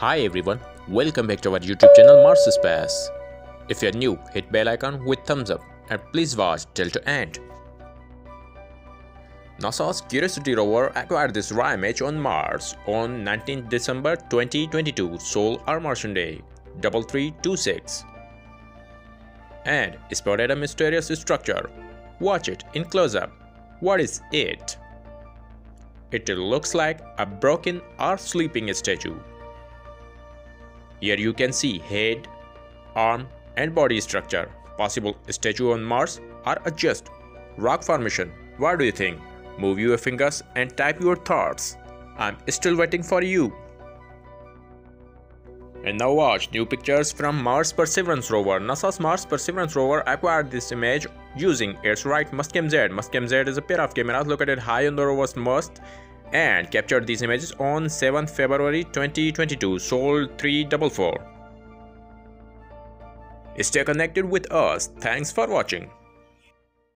Hi everyone, welcome back to our YouTube channel Mars Space. If you're new, hit bell icon with thumbs up and please watch till to end. NASA's Curiosity rover acquired this raw image on Mars on 19 December 2022 Solar Martian Day 3326 and spotted a mysterious structure. Watch it in close-up. What is it? It looks like a broken or sleeping statue. Here you can see head, arm and body structure. Possible statue on Mars or a rock formation. What do you think? Move your fingers and type your thoughts. I'm still waiting for you. And now watch new pictures from Mars Perseverance rover. NASA's Mars Perseverance rover acquired this image using its right Mastcam Z. Mastcam Z is a pair of cameras located high on the rover's mast and captured these images on 7 February 2022, Sol 344. Stay connected with us. Thanks for watching.